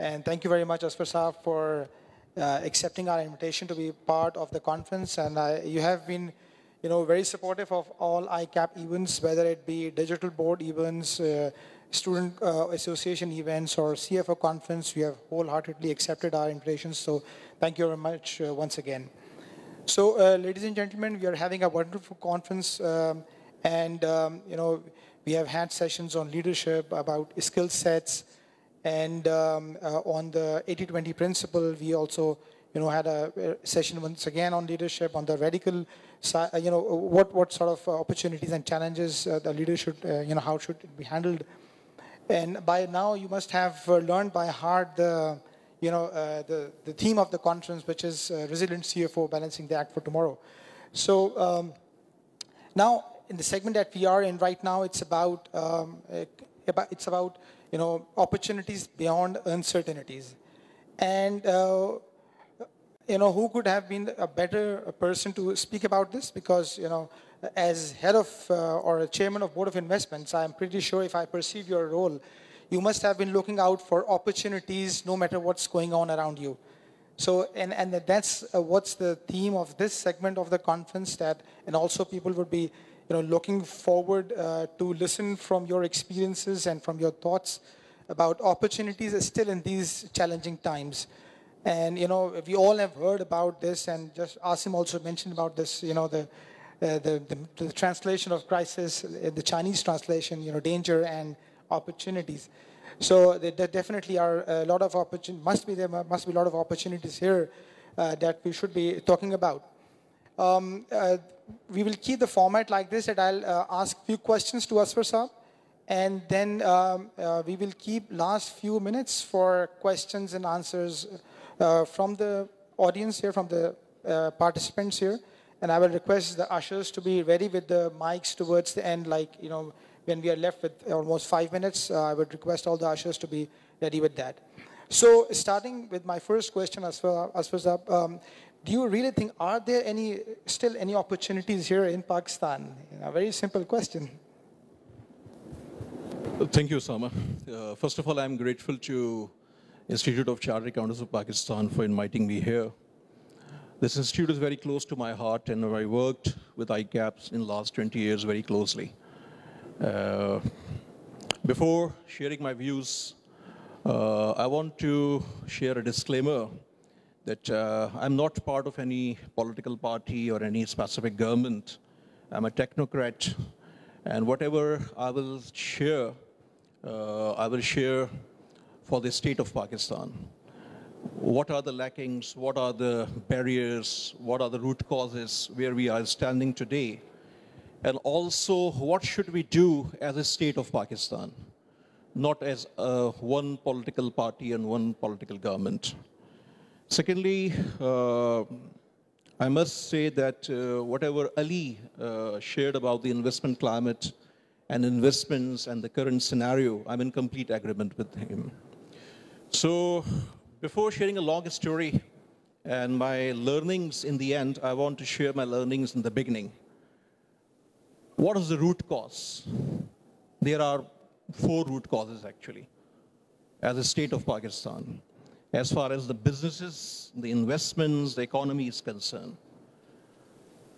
And thank you very much, Azfar Saab, for uh, accepting our invitation to be part of the conference. And uh, you have been, you know, very supportive of all ICAP events, whether it be digital board events, uh, student uh, association events, or CFO conference. You have wholeheartedly accepted our invitations. So thank you very much uh, once again. So, uh, ladies and gentlemen, we are having a wonderful conference, um, and um, you know, we have had sessions on leadership, about skill sets, and um, uh, on the 80-20 principle. We also, you know, had a session once again on leadership, on the radical side. You know, what what sort of opportunities and challenges uh, the leader should, uh, you know, how should it be handled. And by now, you must have uh, learned by heart the you know, uh, the, the theme of the conference, which is uh, Resilient CFO, Balancing the Act for Tomorrow. So um, now, in the segment that we are in right now, it's about, um, about it's about, you know, opportunities beyond uncertainties. And, uh, you know, who could have been a better person to speak about this? Because, you know, as head of uh, or chairman of board of investments, I'm pretty sure if I perceive your role, you must have been looking out for opportunities no matter what's going on around you. So, and, and that's uh, what's the theme of this segment of the conference that, and also people would be, you know, looking forward uh, to listen from your experiences and from your thoughts about opportunities still in these challenging times. And, you know, we all have heard about this and just Asim also mentioned about this, you know, the, uh, the, the, the, translation of crisis, uh, the Chinese translation, you know, danger and opportunities. So there, definitely are a lot of opportunities, must be there must be a lot of opportunities here uh, that we should be talking about. Um, uh, we will keep the format like this that I'll uh, ask few questions to Azfar Saab and then um, uh, we will keep last few minutes for questions and answers uh, from the audience here, from the uh, participants here. And I will request the ushers to be ready with the mics towards the end, like, you know, when we are left with almost five minutes, uh, I would request all the ushers to be ready with that. So starting with my first question, as far as, as um, do you really think, are there any still any opportunities here in Pakistan? A very simple question. Thank you, Sama. Uh, first of all, I'm grateful to Institute of Chartered Accountants of Pakistan for inviting me here. This institute is very close to my heart, and I worked with ICAPS in the last 20 years very closely. Uh, before sharing my views, uh, I want to share a disclaimer that uh, I'm not part of any political party or any specific government. I'm a technocrat, and whatever I will share, uh, I will share for the state of Pakistan. What are the lackings? What are the barriers? What are the root causes where we are standing today? And also, what should we do as a state of Pakistan, not as uh, one political party and one political government. Secondly, uh, I must say that uh, whatever Ali uh, shared about the investment climate and investments and the current scenario, I'm in complete agreement with him. So before sharing a long story and my learnings in the end, I want to share my learnings in the beginning. What is the root cause? There are four root causes actually as a state of Pakistan as far as the businesses, the investments, the economy is concerned.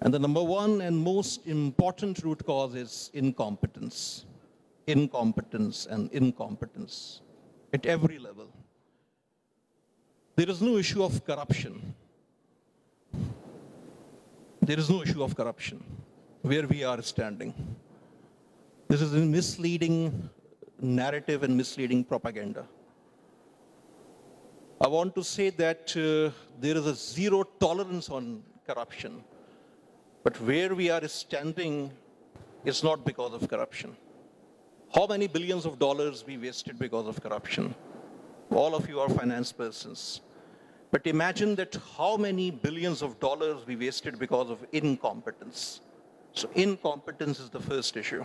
And the number one and most important root cause is incompetence. Incompetence and incompetence at every level. There is no issue of corruption. There is no issue of corruption where we are standing. This is a misleading narrative and misleading propaganda. I want to say that uh, there is a zero tolerance on corruption, but where we are standing is not because of corruption. How many billions of dollars we wasted because of corruption? All of you are finance persons. But imagine that how many billions of dollars we wasted because of incompetence. So incompetence is the first issue.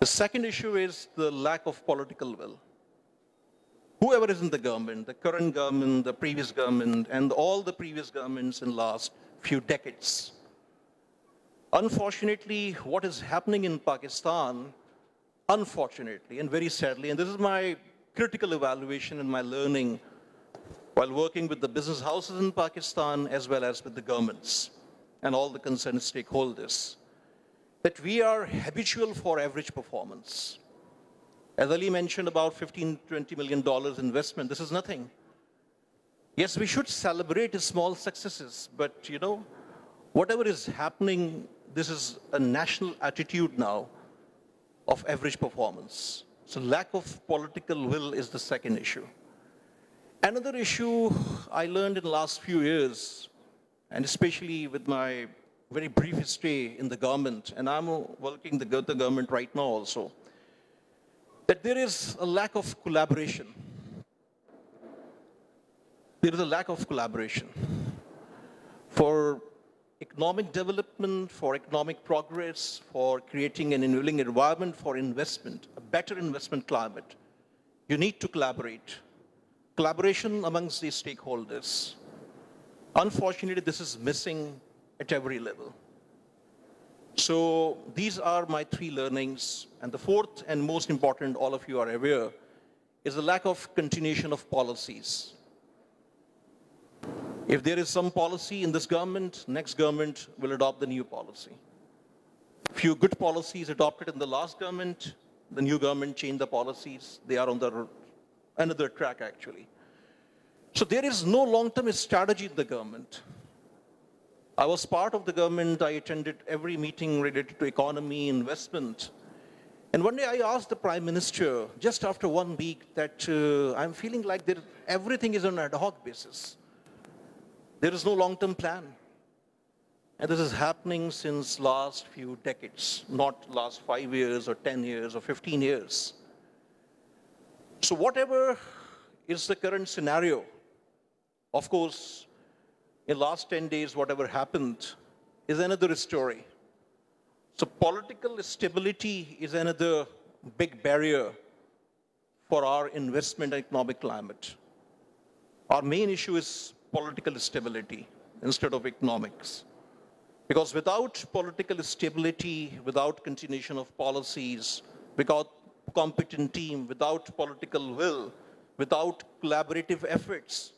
The second issue is the lack of political will. Whoever is in the government, the current government, the previous government, and all the previous governments in the last few decades. Unfortunately, what is happening in Pakistan, unfortunately and very sadly, and this is my critical evaluation and my learning while working with the business houses in Pakistan as well as with the governments and all the concerned stakeholders that we are habitual for average performance. As Ali mentioned about 15, 20 million dollars investment, this is nothing. Yes, we should celebrate small successes, but you know, whatever is happening, this is a national attitude now of average performance. So lack of political will is the second issue. Another issue I learned in the last few years, and especially with my very brief stay in the government, and I'm working the, government right now also, that there is a lack of collaboration. There is a lack of collaboration. For economic development, for economic progress, for creating an enabling environment for investment, a better investment climate, you need to collaborate. Collaboration amongst the stakeholders. Unfortunately, this is missing at every level. So these are my three learnings. And the fourth and most important, all of you are aware, is the lack of continuation of policies. If there is some policy in this government, next government will adopt the new policy. Few good policies adopted in the last government, the new government changed the policies. They are on the another track actually. So there is no long-term strategy in the government. I was part of the government. I attended every meeting related to economy, investment. And one day I asked the prime minister, just after one week, that uh, I'm feeling like there, everything is on an ad hoc basis. There is no long-term plan. And this is happening since last few decades, not last five years or 10 years or 15 years. So whatever is the current scenario, of course, in last 10 days, whatever happened is another story. So political stability is another big barrier for our investment and economic climate. Our main issue is political stability instead of economics. Because without political stability, without continuation of policies, without competent team, without political will, without collaborative efforts,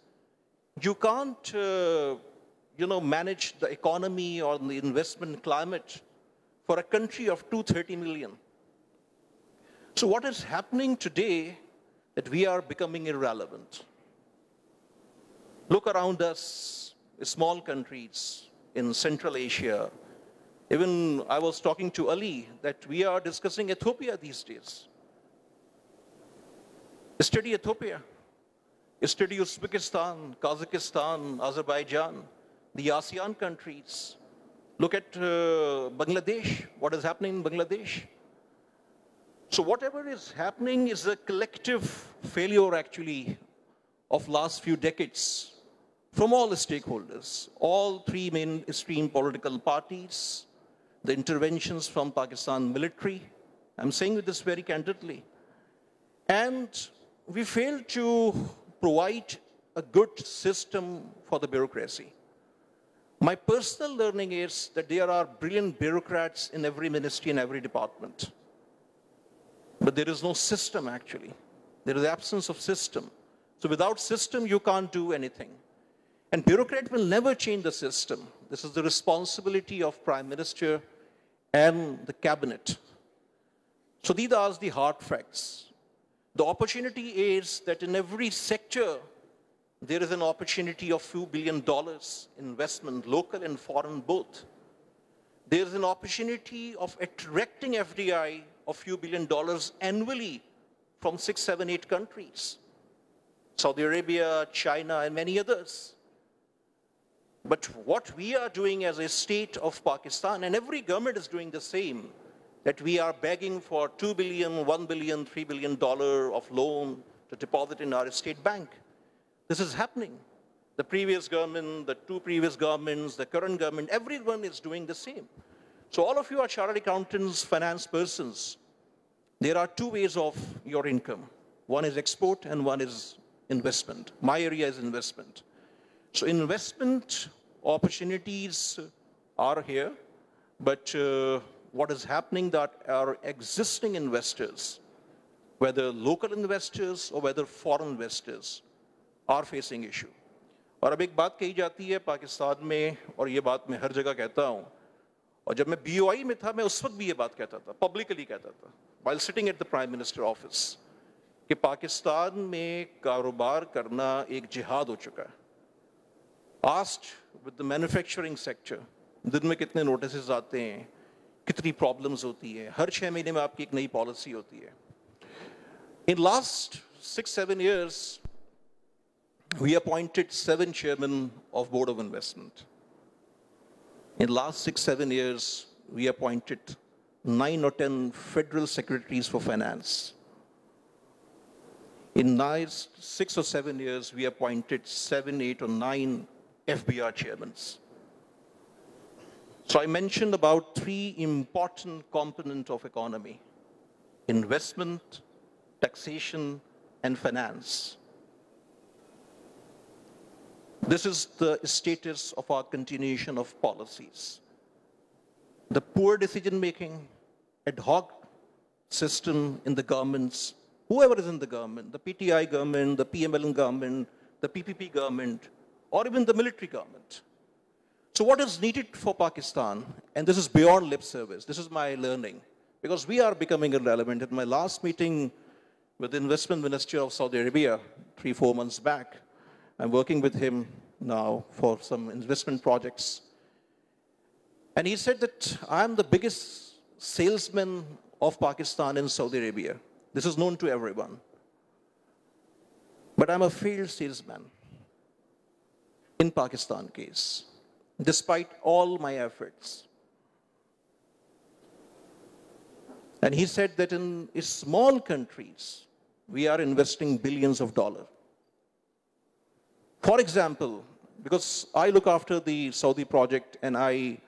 you can't, uh, you know, manage the economy or the investment climate for a country of 230 million. So what is happening today that we are becoming irrelevant? Look around us, small countries in Central Asia. Even I was talking to Ali that we are discussing Ethiopia these days. Study Ethiopia. Study Uzbekistan, Kazakhstan, Azerbaijan, the ASEAN countries. Look at uh, Bangladesh, what is happening in Bangladesh. So whatever is happening is a collective failure actually of last few decades from all the stakeholders, all three mainstream political parties, the interventions from Pakistan military. I'm saying this very candidly. And we failed to provide a good system for the bureaucracy. My personal learning is that there are brilliant bureaucrats in every ministry and every department. But there is no system actually. There is absence of system. So without system, you can't do anything. And bureaucrat will never change the system. This is the responsibility of prime minister and the cabinet. So these are the hard facts. The opportunity is that in every sector, there is an opportunity of a few billion dollars investment, local and foreign both. There is an opportunity of attracting FDI of few billion dollars annually from six, seven, eight countries. Saudi Arabia, China, and many others. But what we are doing as a state of Pakistan, and every government is doing the same, that we are begging for $2 billion, $1 billion, $3 billion of loan to deposit in our state bank. This is happening. The previous government, the two previous governments, the current government, everyone is doing the same. So all of you are chartered accountants, finance persons. There are two ways of your income. One is export and one is investment. My area is investment. So investment opportunities are here, but uh, what is happening that our existing investors, whether local investors or whether foreign investors, are facing issue. और अब एक बात कही जाती है पाकिस्तान में, और ये बात मैं हर जगह कहता हूँ। और जब मैं बीओआई में था, मैं उस वक्त भी ये बात कहता था पब्लिकली कहता था while sitting at the prime minister office कि पाकिस्तान में कारोबार करना एक जिहाद हो चुका है। As with the manufacturing sector दिन में कितने नोटिस आते हैं? कितनी प्रॉब्लम्स होती है हर छह महीने में आपकी एक नई पॉलिसी होती है in last six seven years we appointed seven chairmen of Board of Investment. In the last six, seven years, we appointed nine or 10 federal secretaries for finance. In nine, six or seven years, we appointed seven, eight, or nine FBR chairmen. So I mentioned about three important components of economy, investment, taxation, and finance. This is the status of our continuation of policies. The poor decision making, ad hoc system in the governments, whoever is in the government, the PTI government, the PMLN government, the PPP government, or even the military government. So what is needed for Pakistan, and this is beyond lip service, this is my learning, because we are becoming irrelevant. At my last meeting with the investment minister of Saudi Arabia, three, four months back, I'm working with him now for some investment projects. And he said that I'm the biggest salesman of Pakistan in Saudi Arabia. This is known to everyone. But I'm a failed salesman in Pakistan case, despite all my efforts. And he said that in small countries, we are investing billions of dollars. For example, because I look after the Saudi project and I,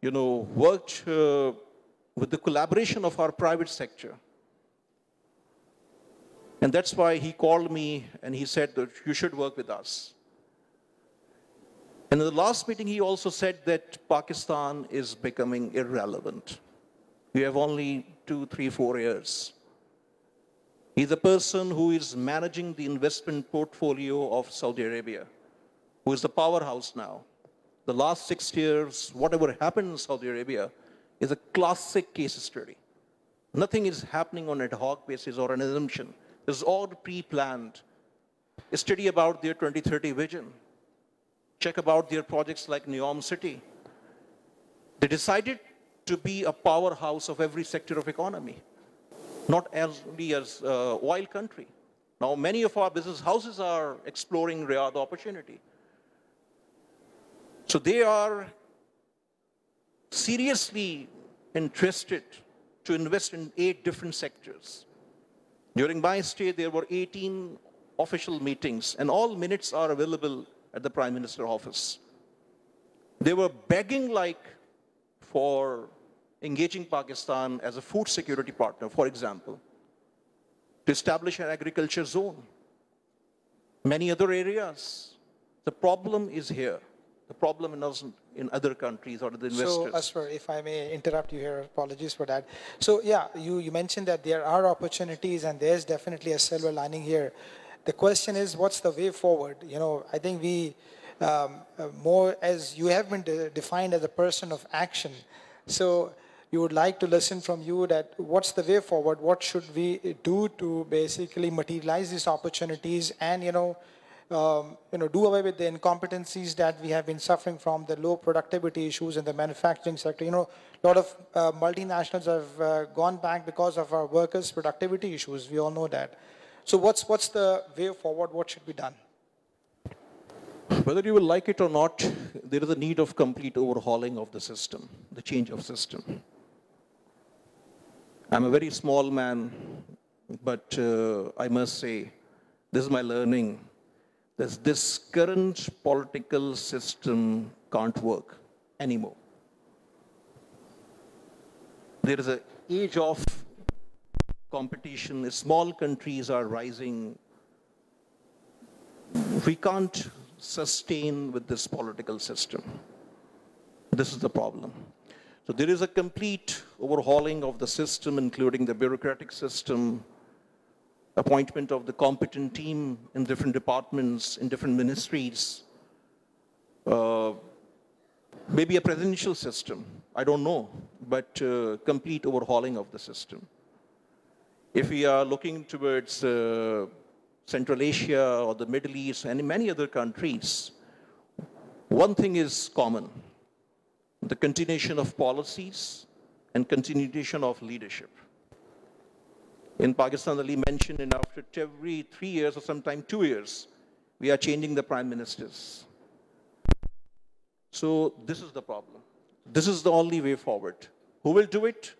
you know, worked uh, with the collaboration of our private sector. And that's why he called me and he said that you should work with us. And in the last meeting, he also said that Pakistan is becoming irrelevant. We have only two, three, four years. He's a person who is managing the investment portfolio of Saudi Arabia, who is the powerhouse now. The last six years, whatever happened in Saudi Arabia is a classic case study. Nothing is happening on ad hoc basis or an assumption. This is all pre-planned. A Study about their 2030 vision. Check about their projects like Neom City. They decided to be a powerhouse of every sector of economy not only as uh, oil country. Now, many of our business houses are exploring Riyadh opportunity. So they are seriously interested to invest in eight different sectors. During my stay, there were 18 official meetings, and all minutes are available at the Prime Minister office. They were begging like for engaging Pakistan as a food security partner, for example, to establish an agriculture zone. Many other areas. The problem is here. The problem isn't in other countries or the investors. So, Azfar, if I may interrupt you here, apologies for that. So, yeah, you, you mentioned that there are opportunities and there's definitely a silver lining here. The question is, what's the way forward? You know, I think we, um, uh, more as you have been de defined as a person of action. So, we would like to listen from you that what's the way forward? What should we do to basically materialize these opportunities and, you know, um, you know, do away with the incompetencies that we have been suffering from, the low productivity issues in the manufacturing sector. You know, a lot of uh, multinationals have uh, gone back because of our workers' productivity issues. We all know that. So what's, what's the way forward? What should be done? Whether you will like it or not, there is a need of complete overhauling of the system, the change of system. I'm a very small man, but uh, I must say, this is my learning. This, this current political system can't work anymore. There is an age of competition. Small countries are rising. We can't sustain with this political system. This is the problem. So there is a complete overhauling of the system, including the bureaucratic system, appointment of the competent team in different departments, in different ministries, uh, maybe a presidential system, I don't know, but uh, complete overhauling of the system. If we are looking towards uh, Central Asia or the Middle East and many other countries, one thing is common, the continuation of policies and continuation of leadership. In Pakistan, Ali mentioned, and after every three years or sometimes two years, we are changing the prime ministers. So this is the problem. This is the only way forward. Who will do it?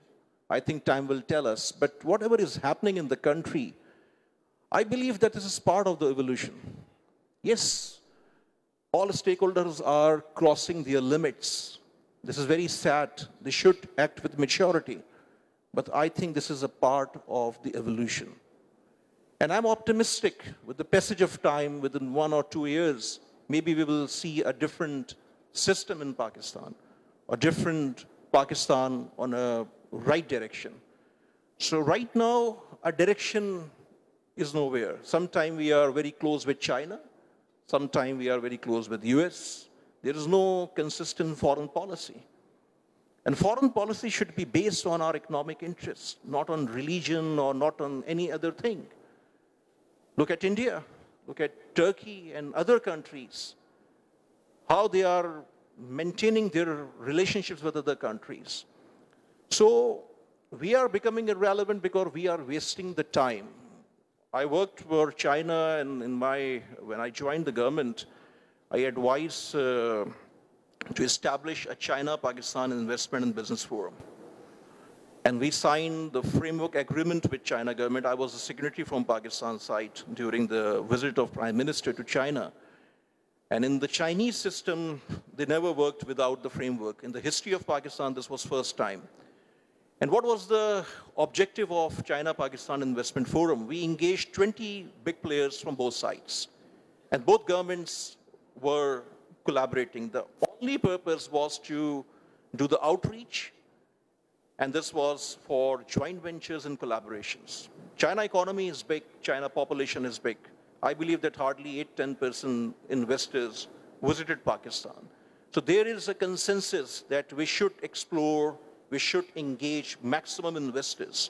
I think time will tell us. But whatever is happening in the country, I believe that this is part of the evolution. Yes, all stakeholders are crossing their limits. This is very sad. They should act with maturity. But I think this is a part of the evolution. And I'm optimistic with the passage of time, within one or two years, maybe we will see a different system in Pakistan, a different Pakistan on a right direction. So right now, our direction is nowhere. Sometime we are very close with China. Sometime we are very close with US. There is no consistent foreign policy. And foreign policy should be based on our economic interests, not on religion or not on any other thing. Look at India, look at Turkey and other countries, how they are maintaining their relationships with other countries. So we are becoming irrelevant because we are wasting the time. I worked for China and in my, when I joined the government, I advised uh, to establish a China-Pakistan Investment and Business Forum. And we signed the framework agreement with China government. I was a secretary from Pakistan side during the visit of Prime Minister to China. And in the Chinese system, they never worked without the framework. In the history of Pakistan, this was first time. And what was the objective of China-Pakistan Investment Forum? We engaged 20 big players from both sides. And both governments were collaborating. The only purpose was to do the outreach, and this was for joint ventures and collaborations. China economy is big, China population is big. I believe that hardly 8, 10% investors visited Pakistan. So there is a consensus that we should explore, we should engage maximum investors.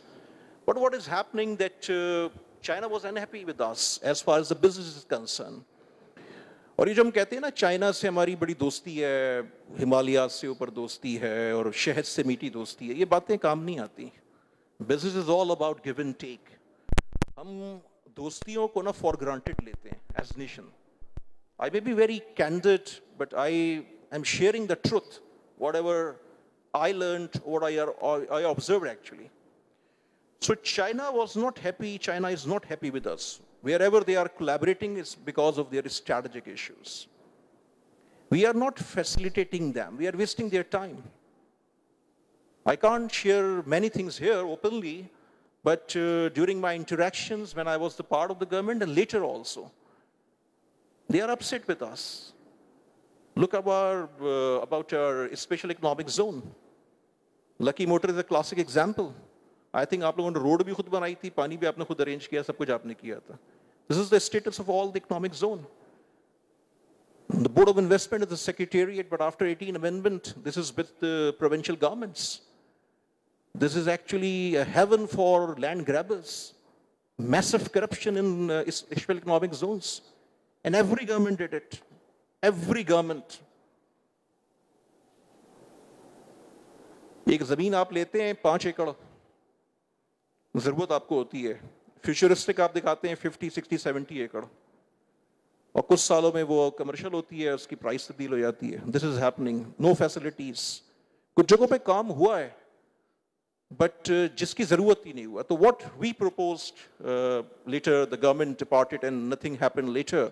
But what is happening that uh, China was unhappy with us as far as the business is concerned. और ये जो हम कहते हैं ना China से हमारी बड़ी दोस्ती है हिमालय से ऊपर दोस्ती है और शहद से मीठी दोस्ती है ये बातें काम नहीं आती business is all about give and take हम दोस्तियों को ना फॉर ग्रांटेड लेते हैं as nation I may be very candid but I am sharing the truth whatever I learned, what I, I observed actually. So China was not happy, China is not happy with us. Wherever they are collaborating is because of their strategic issues. We are not facilitating them, we are wasting their time. I can't share many things here openly, but uh, during my interactions when I was the part of the government and later also, they are upset with us. Look about, uh, about our special economic zone. Lucky Motor is a classic example. I think आप लोगों ने road भी खुद बनाई थी पानी भी आपने खुद अरेंज किया सब कुछ आपने किया था this is the status of all the economic zone The Board of Investment is the secretariat, but after 18 amendment, this is with the provincial governments. This is actually a heaven for land grabbers. Massive corruption in uh, special economic zones. And every government did it. Every government. एक ज़मीन आप लेते हैं पाँच एकड़। ज़रूरत आपको होती है। फ्यूचरिस्टिक आप दिखाते हैं 50, 60, 70 एकड़। और कुछ सालों में वो कमर्शियल होती है उसकी प्राइस तब्दील हो जाती है। This is happening no facilities कुछ जगहों पे काम हुआ है बट जिसकी ज़रूरत ही नहीं हुआ। तो what we propose later the government departed and nothing happen later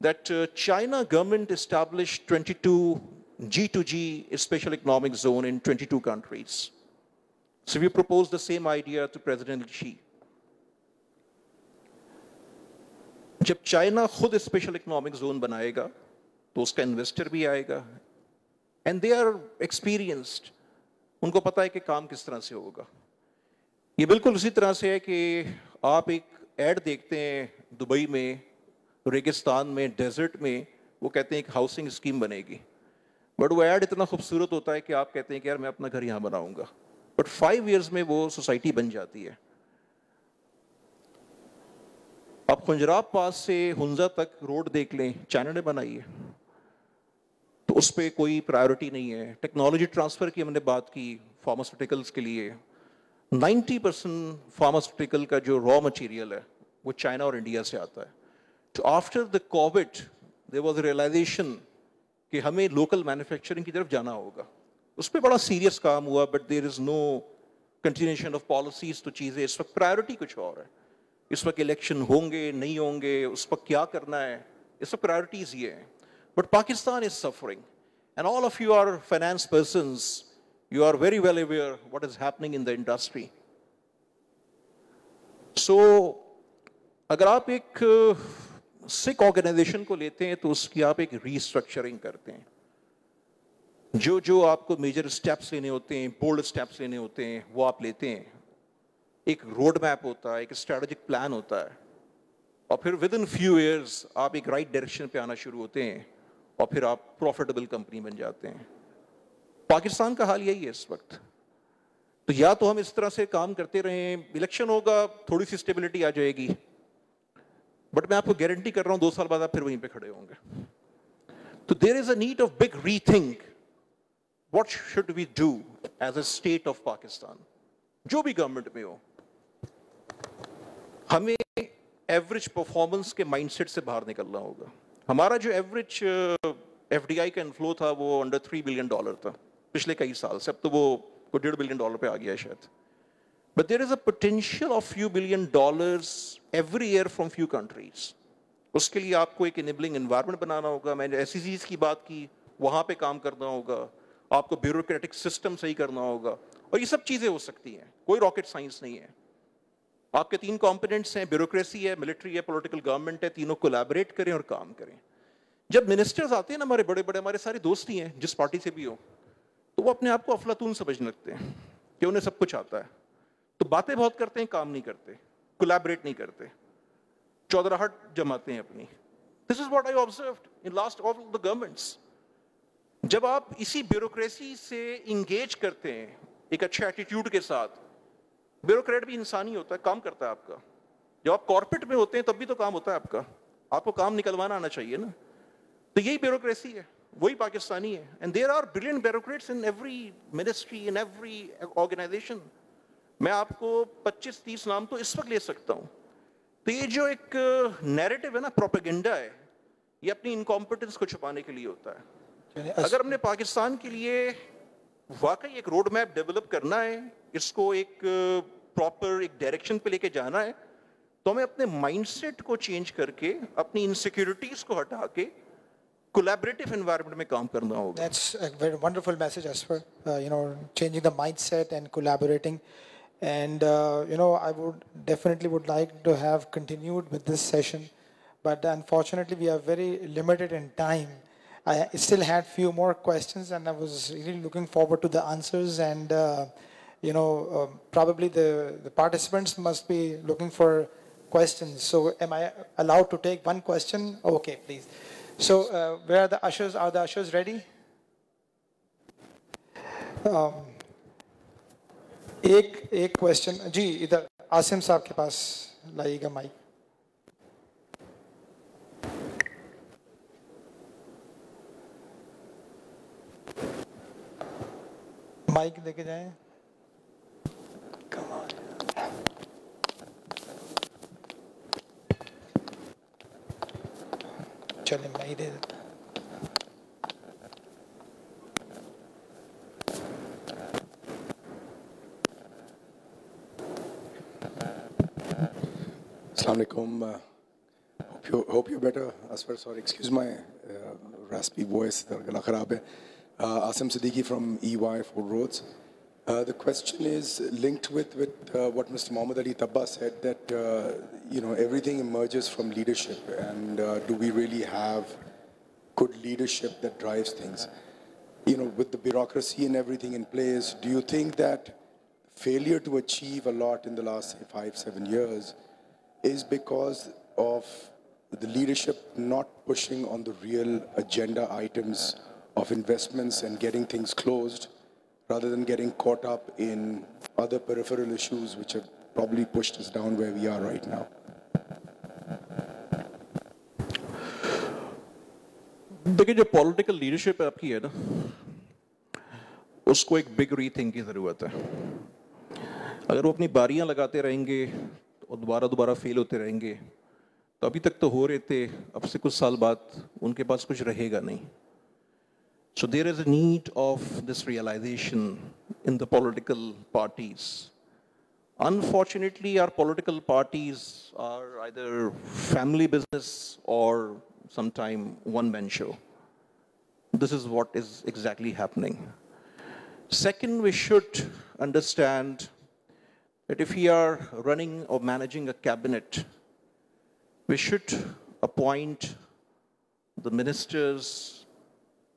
that uh, China government established 22 G2G special economic zone in 22 countries. So we proposed the same idea to President Xi. जब China खुद special economic zone बनाएगा तो उसका investor भी आएगा and they are experienced उनको पता है कि काम किस तरह से होगा ये बिल्कुल उसी तरह से है कि आप एक एड देखते हैं दुबई में, रेगिस्तान में डेजर्ट में, वो कहते हैं एक हाउसिंग स्कीम बनेगी बट वो एड इतना खूबसूरत होता है कि आप कहते हैं कि यार मैं अपना घर यहाँ बनाऊँगा। बट फाइव ईयर्स में वो सोसाइटी बन जाती है। आप खुंजराब पास से हुंजा तक रोड देख लें चाइना ने बनाई है। तो उस पर कोई प्रायोरिटी नहीं है। टेक्नोलॉजी ट्रांसफ़र की हमने बात की फार्मास्यूटिकल्स के लिए। 90 परसेंट फार्मास्यूटिकल का जो रॉ मटेरियल है, वो चाइना और इंडिया से आता है। तो after the covid there was realization कि हमें लोकल मैन्युफैक्चरिंग की तरफ़ जाना होगा। उस पर बड़ा सीरियस काम हुआ but there is no continuation of policies तो चीज़ें। इस वक्त प्रायोरिटी कुछ और है। इस वक्त इलेक्शन होंगे नहीं होंगे उस वक्त क्या करना है? इस वक्त प्रायोरिटीज़ ये हैं। But Pakistan is suffering and all of you are finance persons you are very well aware what is happening in the industry. So, अगर आप एक सिक ऑर्गेनाइजेशन को लेते हैं तो उसकी आप एक रीस्ट्रक्चरिंग करते हैं। जो जो आपको मेजर स्टेप्स लेने होते हैं बोल्ड स्टेप्स लेने होते हैं, वो आप लेते हैं। एक रोड मैप होता है, एक स्ट्रेटेजिक प्लान होता है। और फिर विद इन फ्यू ईयर्स आप एक राइट डायरेक्शन पे आना शुरू होते हैं और फिर आप प्रॉफिटेबल कंपनी बन जाते हैं। पाकिस्तान का हाल यही है इस वक्त। तो या तो हम इस तरह से काम करते रहें इलेक्शन होगा, थोड़ी सी स्टेबिलिटी आ जाएगी। बट मैं आपको गारंटी कर रहा हूँ दो साल बाद आप फिर वहीं पे खड़े होंगे। तो there is a need of big rethink what should we do as a state of Pakistan जो भी गवर्नमेंट में हो। हमें एवरेज परफॉर्मेंस के माइंडसेट से बाहर निकलना होगा। हमारा जो एवरेज एफडीआई uh, का इनफ्लो था वो अंडर थ्री बिलियन डॉलर था। पिछले कई साल से अब तो वो डेढ़ बिलियन डॉलर पे आ गया है शायद। But there is a potential of few billion dollars every year from few countries. उसके लिए आपको एक enabling environment बनाना होगा। मैंने SEZs की बात की वहाँ पे काम करना होगा। आपको bureaucratic system सही करना होगा। और ये सब चीजें rocket science नहीं है। आपके तीन bureaucracy military है political government है। collaborate करें और काम ministers आते हैं ना हमारे बड़े-बड़े हमारे सारे दोस्त ही party से भी हो तो वो अपने आप को अफलातून समझने तो बातें बहुत करते हैं, काम नहीं करते कोलैबोरेट नहीं करते। चौधराहट जमाते हैं अपनी। This is what I observe in last of the governments जब आप इसी ब्यूरोक्रेसी से इंगेज करते हैं, एक अच्छे एटीट्यूड के साथ ब्यूरोक्रेट भी इंसान ही होता है, काम करता है आपका। जब आप कॉर्पोरेट में होते हैं, तब भी तो काम होता है आपका। आपको काम निकलवाना आना चाहिए ना। तो यही ब्यूरोक्रेसी है, वही पाकिस्तानी है। And there are brilliant bureaucrats in every ministry in every organization मैं आपको 25-30 नाम तो इस वक्त ले सकता हूँ तो ये जो एक नैरेटिव है ना प्रोपेगेंडा है ये अपनी इनकॉम्पिटेंस को छुपाने के लिए होता है अगर हमने पाकिस्तान के लिए वाकई एक रोड मैप डेवलप करना है इसको एक प्रॉपर एक डायरेक्शन पे लेके जाना है तो हमें अपने माइंडसेट को चेंज करके अपनी इनसिक्योरिटीज को हटा के collaborative environment में काम करना होगा That's a very wonderful message, Asfar. Uh, you know, changing the mindset and collaborating. And uh, you know, I would definitely would like to have continued with this session, but unfortunately, we are very limited in time. I still had few more questions, and I was really looking forward to the answers. And uh, you know, um, probably the the participants must be looking for questions. So, am I allowed to take one question? Okay, please. So uh, where are the ushers? Are the ushers ready? Um, एक एक question जी, इधर आसिम साहब के पास लाइएगा mic mic लेके जाएँ। चले मैं ही दे देता Assalamualaikum. Uh, hope, you, hope you're better. Azfar, sorry, excuse my uh, raspy voice. Uh, Asim Siddiqui from EY Ford Rhodes. Uh, the question is linked with, with uh, what Mr. Mohammad Ali Tabba said that, uh, you know, everything emerges from leadership and uh, do we really have good leadership that drives things? You know, with the bureaucracy and everything in place, do you think that failure to achieve a lot in the last say, five, seven years is because of the leadership not pushing on the real agenda items of investments and getting things closed rather than getting caught up in other peripheral issues which have probably pushed us down where we are right now. देखिए जो political leadership आपकी है ना उसको एक big rethink की ज़रूरत है अगर वो अपनी बारियां लगाते रहेंगे और दोबारा दोबारा फेल होते रहेंगे। तो अभी तक तो हो रहे थे, अब से कुछ साल बाद उनके पास कुछ रहेगा नहीं। So there is odd of this realization in the political parties unfortunately are political parties are other family business और sometime one man show this is what is exactly happening second we should understand that if we are running or managing a cabinet, we should appoint the ministers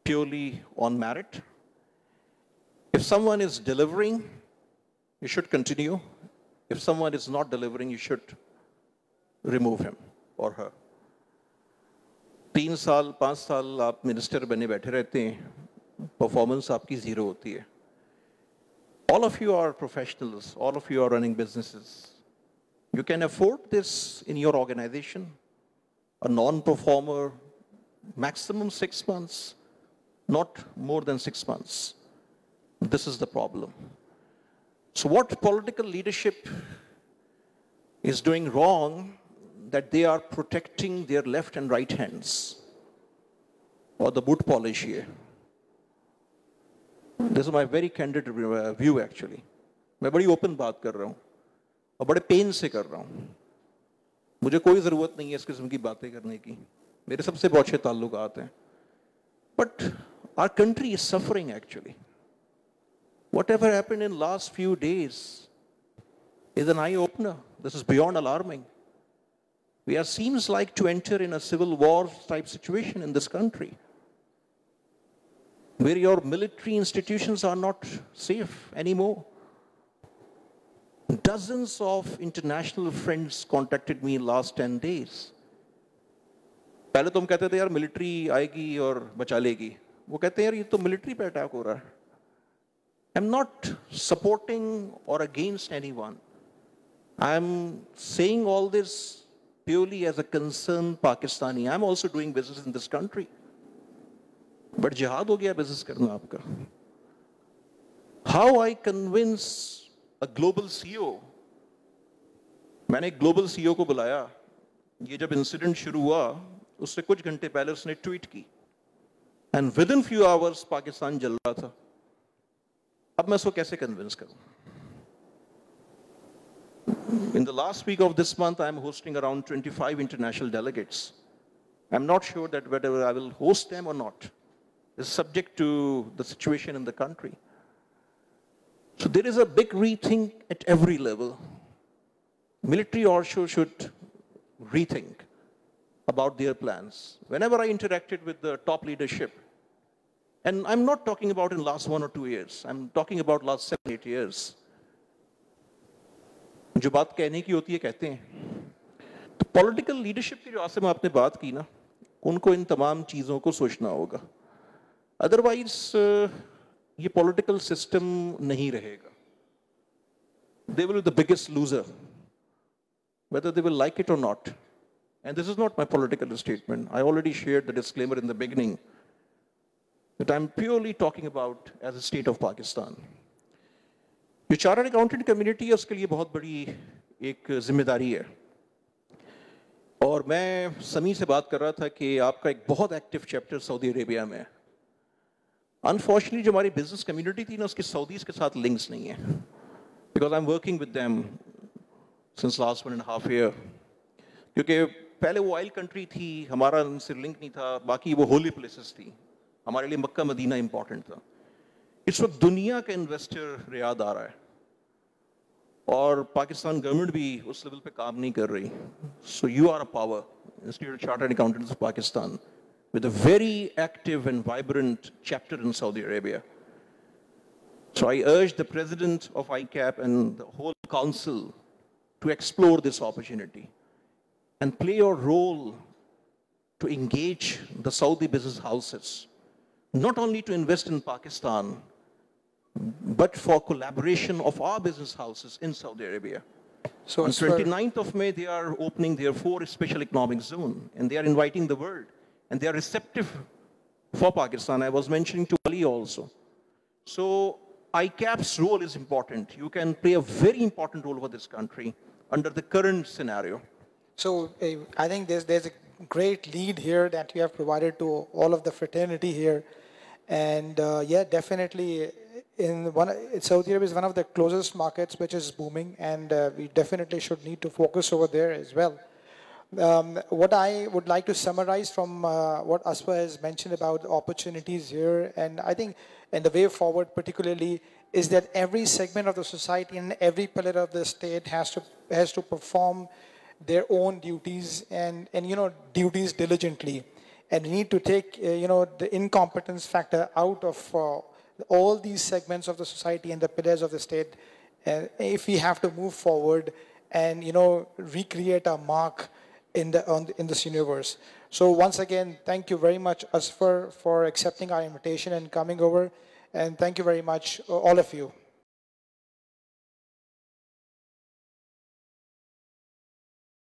purely on merit. If someone is delivering, you should continue. If someone is not delivering, you should remove him or her. तीन साल पाँच साल आप minister बने बैठे रहते हैं performance आपकी ज़ीरो होती है all of you are professionals all of you are running businesses you can afford this in your organization. A non-performer, maximum six months, not more than six months. This is the problem. So what political leadership is doing wrong that they are protecting their left and right hands or the boot polish here. This is my very candid view actually मैं बड़ी open बात कर रहा हूँ और बड़े pen से कर रहा हूँ। मुझे कोई ज़रूरत नहीं है इस किस्म की बातें करने की। मेरे सबसे बहुत अच्छे ताल्लुक हैं। But our country is suffering actually whatever happen in last few days is an eye opener this is beyond alarming we are seems like to enter in a civil war type situation in this country where your military institutions are not safe anymore. Dozens of international friends contacted me in last 10 days. पहले तो हम कहते थे यार military आएगी और बचा लेगी वो कहते हैं यार ये तो मिलिट्री पे अटैक हो रहा है आई एम नॉट सपोर्टिंग और against any one I am saying all this purely as a concerned Pakistani. I'm also doing business in this country. But जिहाद हो गया बिज़नेस करना आपका। How I convince a global CEO मैंने एक global CEO को बुलाया। ये जब इंसिडेंट शुरू हुआ, उससे कुछ घंटे पहले उसने ट्वीट की। And within few hours Pakistan जल रहा था। अब मैं उसको कैसे कन्विंस करूँ? In the last week of this month I am hosting around 25 international delegates I am not sure that whether I will host them और not It's subject to the situation in the country. So there is a big rethink at every level. Military also should rethink about their plans. Whenever I interacted with the top leadership, and I'm not talking about in last one or two years, I'm talking about last seven, eight years. जो बात कहने की होती है कहते हैं तो political leadership की जो आसम आपने बात की ना उनको इन तमाम चीज़ों को सोचना होगा अदरवाइज़ ये पॉलिटिकल सिस्टम नहीं रहेगा they will the biggest loser whether they will like it or not. And this is not my political statement. I already shared the disclaimer in the beginning that I'm purely talking about as a state of Pakistan. जो chartered accountant community है उसके लिए बहुत बड़ी एक ज़िम्मेदारी है और मैं समी से बात कर रहा था कि आपका एक बहुत एक्टिव चैप्टर सऊदी अरेबिया में है अनफॉर्चुनेटली जो हमारी बिज़नेस कम्युनिटी थी ना, उसकी सऊदीज के साथ लिंक्स नहीं है। Because I am working with them since last one and half year क्योंकि पहले वो ऑयल कंट्री थी, हमारा उनसे लिंक नहीं था, बाकी वो होली प्लेसेस थी। हमारे लिए मक्का मदीना इंपॉर्टेंट था। इस वक्त दुनिया का इन्वेस्टर रियाद आ रहा है। और पाकिस्तान गवर्नमेंट भी उस लेवल पे काम नहीं कर रही। So you are a power institute chartered accountants of Pakistan with a very active and vibrant chapter in Saudi Arabia. So I urge the president of ICAP and the whole council to explore this opportunity. and play your role to engage the Saudi business houses, not only to invest in Pakistan, but for collaboration of our business houses in Saudi Arabia. So, On 29th of May, they are opening their fourth special economic zone, and they are inviting the world, and they are receptive for Pakistan. I was mentioning to Ali also. So ICAP's role is important. You can play a very important role for this country under the current scenario. So uh, I think there's, there's a great lead here that you have provided to all of the fraternity here. And uh, yeah, definitely in one, Saudi Arabia is one of the closest markets which is booming and uh, we definitely should need to focus over there as well. Um, what I would like to summarize from uh, what Azfar has mentioned about opportunities here, and I think, and the way forward particularly, is that every segment of the society and every pillar of the state has to has to perform their own duties and and you know duties diligently, and we need to take uh, you know the incompetence factor out of uh, all these segments of the society and the pillars of the state, if we have to move forward and you know recreate our mark in, the, on, in this universe. So once again, thank you very much, Azfar, for accepting our invitation and coming over. And thank you very much, all of you.